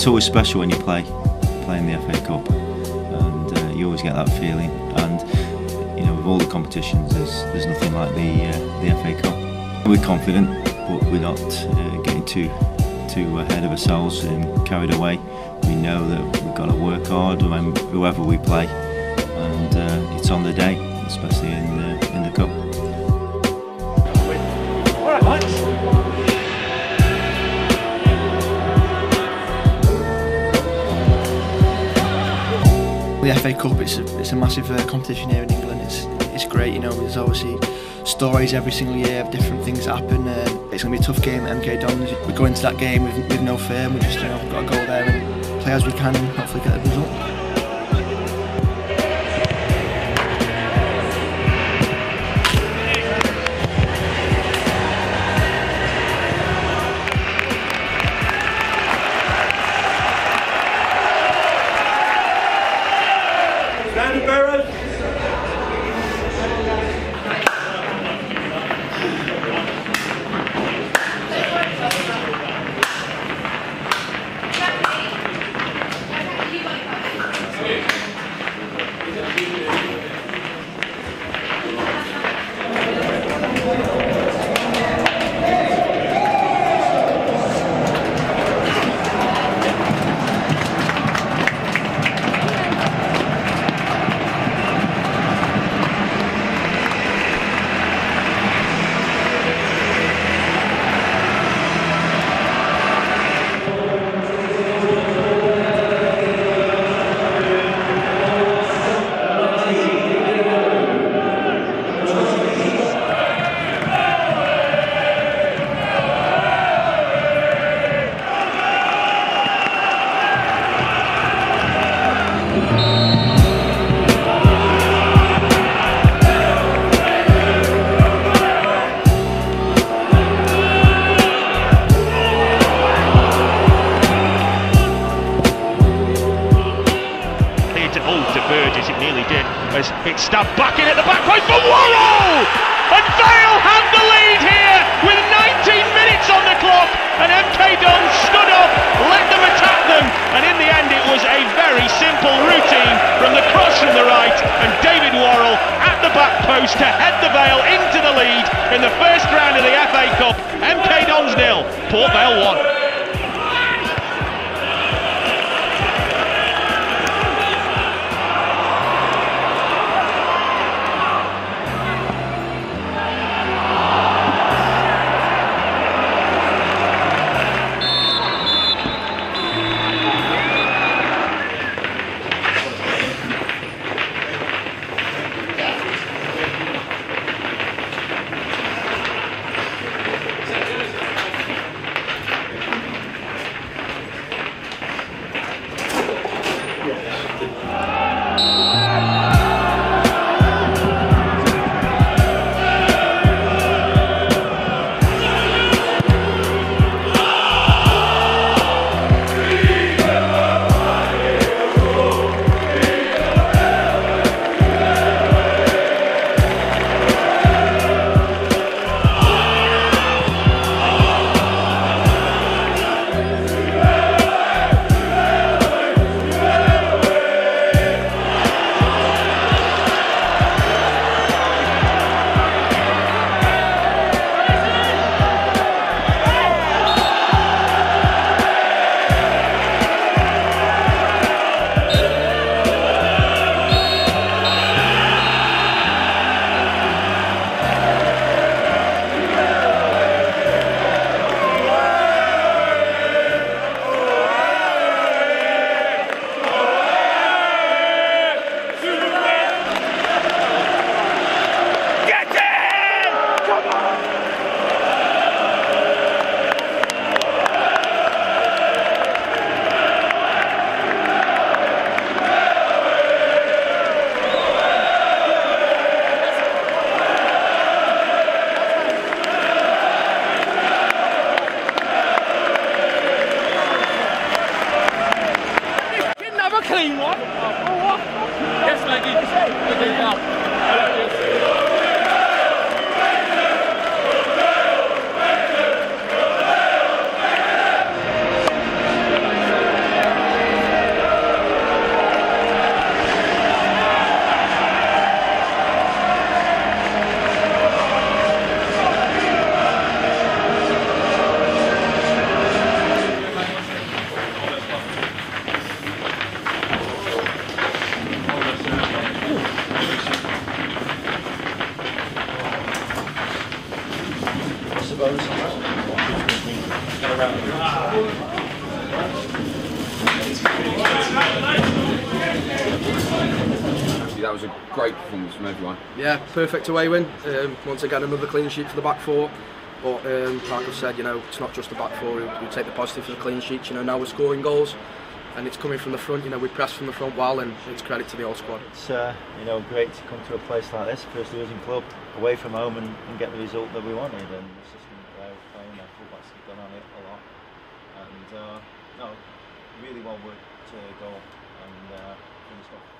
it's always special when you play playing the FA Cup, and uh, you always get that feeling. And you know, with all the competitions, there's there's nothing like the uh, the FA Cup. We're confident, but we're not uh, getting too too ahead of ourselves and carried away. We know that we've got to work hard, whoever we play, and uh, it's on the day, especially in the FA Cup, it's a, it's a massive uh, competition here in England. It's it's great, you know. There's obviously stories every single year of different things happen. Uh, it's going to be a tough game MK Dons. We go into that game with, with no fear. We just you know got to go there and play as we can and hopefully get a result. Ramirez. As it's stabbed back in at the back post for Worrall! And Vale have the lead here with 19 minutes on the clock and MK Dons stood up, let them attack them and in the end it was a very simple routine from the cross from the right and David Worrall at the back post to head the Vale into the lead in the first round of the FA Cup. MK Dons nil, Port Vale 1. That was a great performance from everyone. Yeah, perfect away win. Um, once again, another clean sheet for the back four. But um, like I've said, you know, it's not just the back four. We, we take the positive for the clean sheets. You know, now we're scoring goals, and it's coming from the front. You know, we press from the front well, and it's credit to the whole squad. It's uh, you know great to come to a place like this, first division club, away from home, and, and get the result that we wanted. And the system that they were playing, their fullbacks have done on it a lot, and uh, no, really well worked uh, goal and uh, off